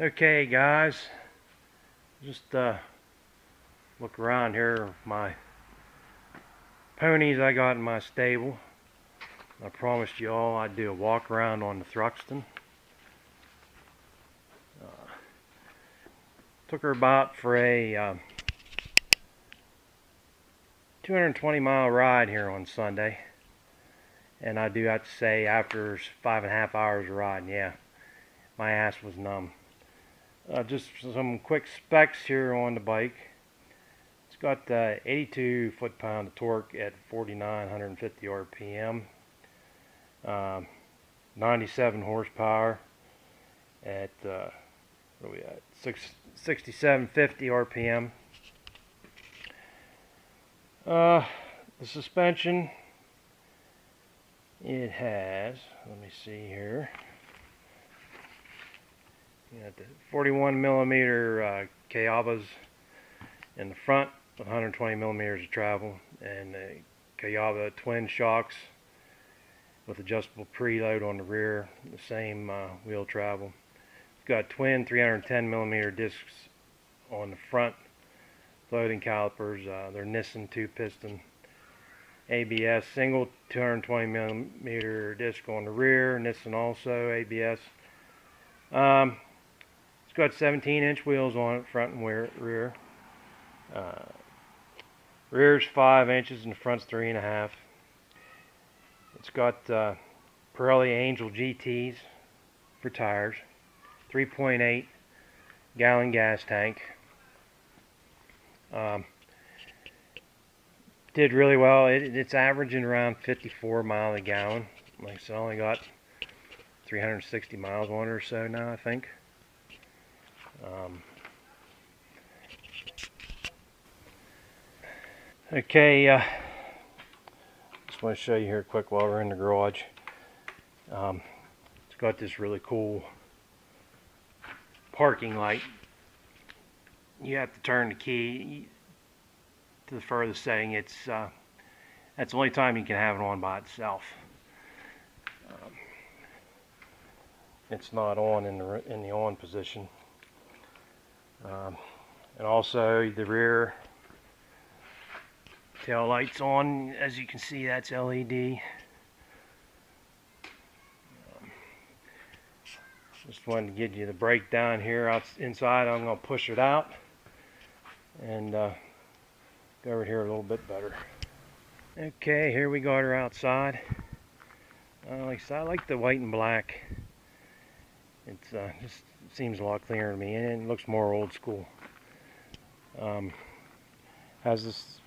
Okay guys, just uh, look around here my ponies I got in my stable. I promised you all I'd do a walk around on the Thruxton. Uh, took her about for a uh, 220 mile ride here on Sunday. And I do have to say after five and a half hours of riding, yeah, my ass was numb. Uh, just some quick specs here on the bike. It's got uh, 82 foot-pound of torque at 4,950 RPM. Um, 97 horsepower at uh, what are we at? 6750 RPM. Uh, the suspension it has. Let me see here. Got the 41 millimeter uh, Kayabas in the front, 120 millimeters of travel, and the Kayaba twin shocks with adjustable preload on the rear, the same uh, wheel travel. It's got twin 310 millimeter discs on the front, floating calipers. Uh, they're Nissin two piston ABS, single 220 millimeter disc on the rear, Nissin also ABS. Um, it's got 17 inch wheels on it, front and rear. Uh, rear's 5 inches and the front's 3.5. It's got uh, Pirelli Angel GTs for tires, 3.8 gallon gas tank. Um, did really well. It, it's averaging around 54 mile a gallon. Like I said, only got 360 miles on it or so now, I think. Um, okay, uh, just want to show you here quick while we're in the garage. Um, it's got this really cool parking light. You have to turn the key to the furthest setting. It's uh, that's the only time you can have it on by itself. Um, it's not on in the in the on position. Um, and also the rear tail lights on as you can see that's LED um, just wanted to give you the breakdown here. Inside I'm going to push it out and uh, go over here a little bit better. Okay here we got her outside. Uh, like I, said, I like the white and black. It's uh, just seems a lot cleaner to me and it looks more old school. Um, has this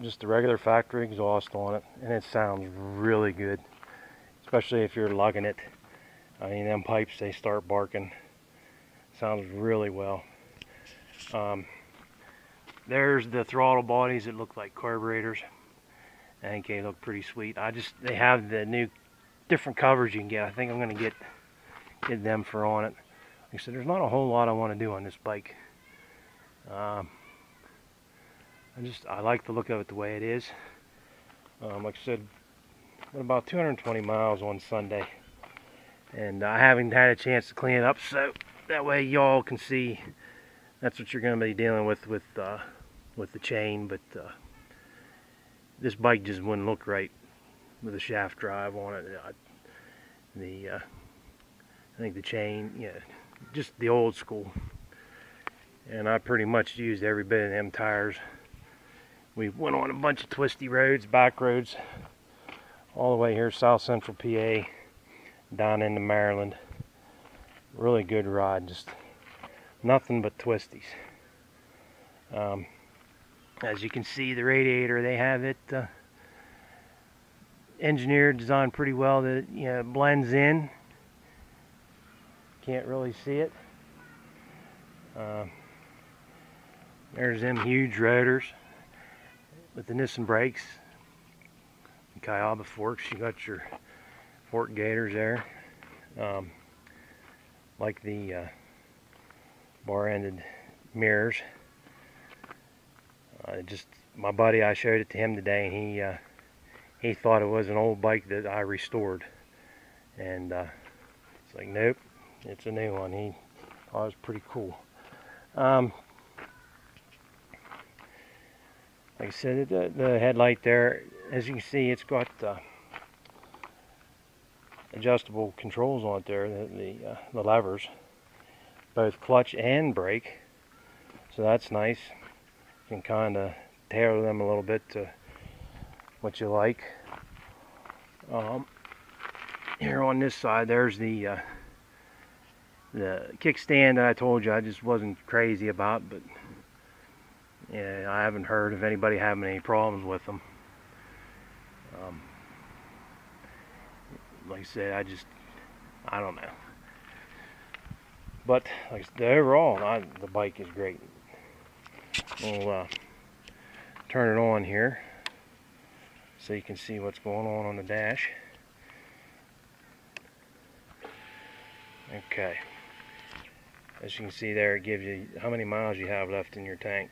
just the regular factory exhaust on it and it sounds really good especially if you're lugging it. I mean them pipes they start barking. Sounds really well. Um, there's the throttle bodies that look like carburetors I think they look pretty sweet. I just they have the new different covers you can get. I think I'm gonna get get them for on it I said, there's not a whole lot I want to do on this bike. Um, I just, I like the look of it the way it is. Um, like I said, about 220 miles on Sunday. And I haven't had a chance to clean it up, so that way y'all can see that's what you're going to be dealing with with uh, with the chain. But uh, this bike just wouldn't look right with a shaft drive on it. I, the uh, I think the chain, yeah, just the old school. And I pretty much used every bit of them tires. We went on a bunch of twisty roads, back roads, all the way here, south central PA, down into Maryland. Really good ride, just nothing but twisties. Um, as you can see, the radiator, they have it uh, engineered, designed pretty well that you know, blends in can't really see it. Uh, there's them huge rotors with the Nissin brakes. The Kayaba forks, you got your fork gators there. Um, like the uh, bar-ended mirrors. Uh, just my buddy, I showed it to him today, and he uh, he thought it was an old bike that I restored, and uh, it's like nope, it's a new one. He thought it was pretty cool. Um, like I said, the, the headlight there, as you can see, it's got uh, adjustable controls on it there, the, the, uh, the levers, both clutch and brake. So that's nice. You can kind of tailor them a little bit to what you like. Um, here on this side, there's the uh, the kickstand that I told you I just wasn't crazy about, but yeah, I haven't heard of anybody having any problems with them. Um, like I said, I just, I don't know. But like the overall, I, the bike is great. We'll uh, turn it on here so you can see what's going on on the dash. Okay. As you can see there, it gives you how many miles you have left in your tank.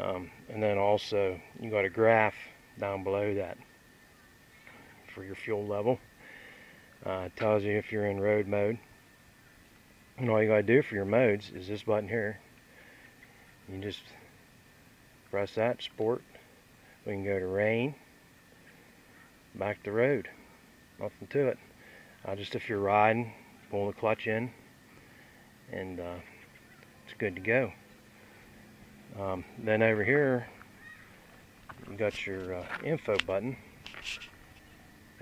Um, and then also, you got a graph down below that for your fuel level. Uh, it tells you if you're in road mode. And all you got to do for your modes is this button here. You just press that, sport. We can go to rain, back to road. Nothing to it. Uh, just if you're riding, pull the clutch in, and uh, it's good to go. Um, then over here, you got your uh, info button.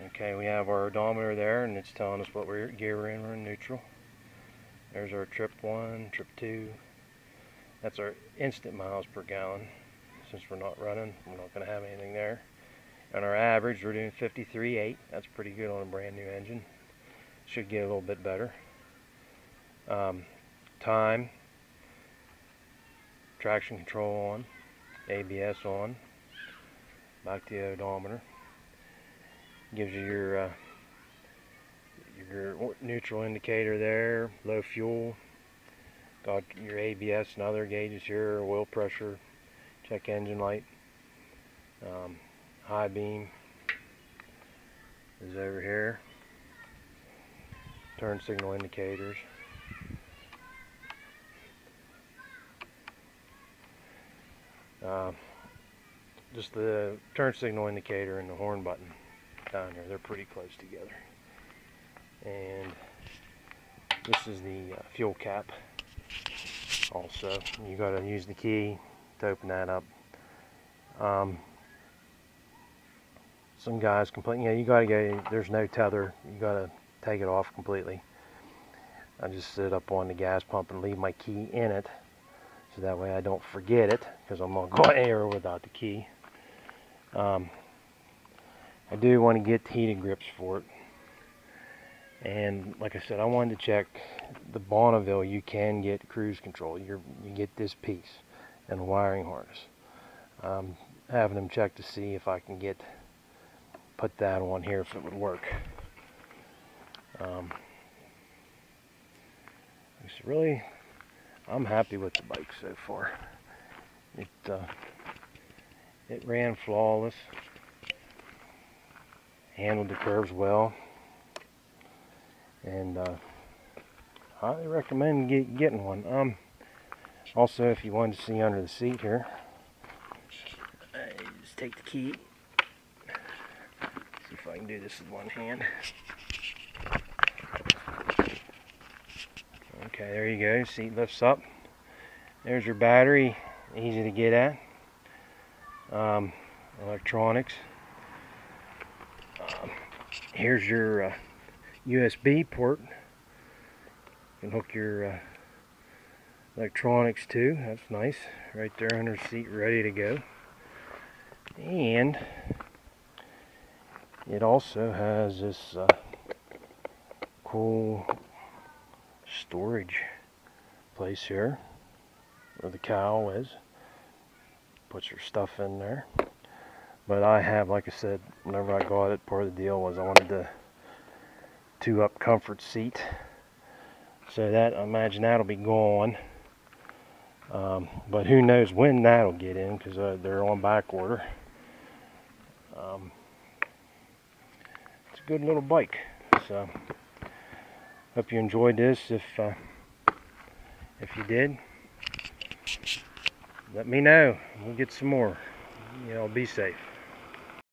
Okay, we have our odometer there, and it's telling us what we're gear we're in. We're in neutral. There's our trip one, trip two. That's our instant miles per gallon. Since we're not running, we're not going to have anything there. And our average, we're doing 53.8. That's pretty good on a brand new engine. Should get a little bit better. Um, time, traction control on, ABS on, back to the odometer. Gives you your uh, your neutral indicator there, low fuel. Got your ABS and other gauges here, oil pressure, check engine light, um, high beam is over here, turn signal indicators. Uh, just the turn signal indicator and the horn button down here, they're pretty close together. And this is the uh, fuel cap also. You got to use the key to open that up. Um, some guys complain, yeah, you got to go, there's no tether, you got to take it off completely. I just sit up on the gas pump and leave my key in it so that way I don't forget it because I'm going anywhere without the key. Um, I do want to get heated grips for it. And like I said, I wanted to check the Bonneville. You can get cruise control. you you get this piece and a wiring harness. Um, having them check to see if I can get put that on here if it would work. Um, it's really I'm happy with the bike so far. It uh, it ran flawless, handled the curves well, and uh, highly recommend get, getting one. Um, also, if you wanted to see under the seat here, just take the key. See if I can do this with one hand. Okay, there you go. Seat lifts up. There's your battery. Easy to get at. Um, electronics. Um, here's your uh, USB port. You can hook your uh, electronics to. That's nice. Right there under seat, ready to go. And it also has this uh, cool storage place here where the cow is. puts her stuff in there. But I have, like I said, whenever I got it, part of the deal was I wanted the two up comfort seat. So that, I imagine that'll be gone. Um, but who knows when that'll get in because uh, they're on back order. Um, it's a good little bike. So. Hope you enjoyed this. If uh, If you did, let me know. We'll get some more. You know, be safe.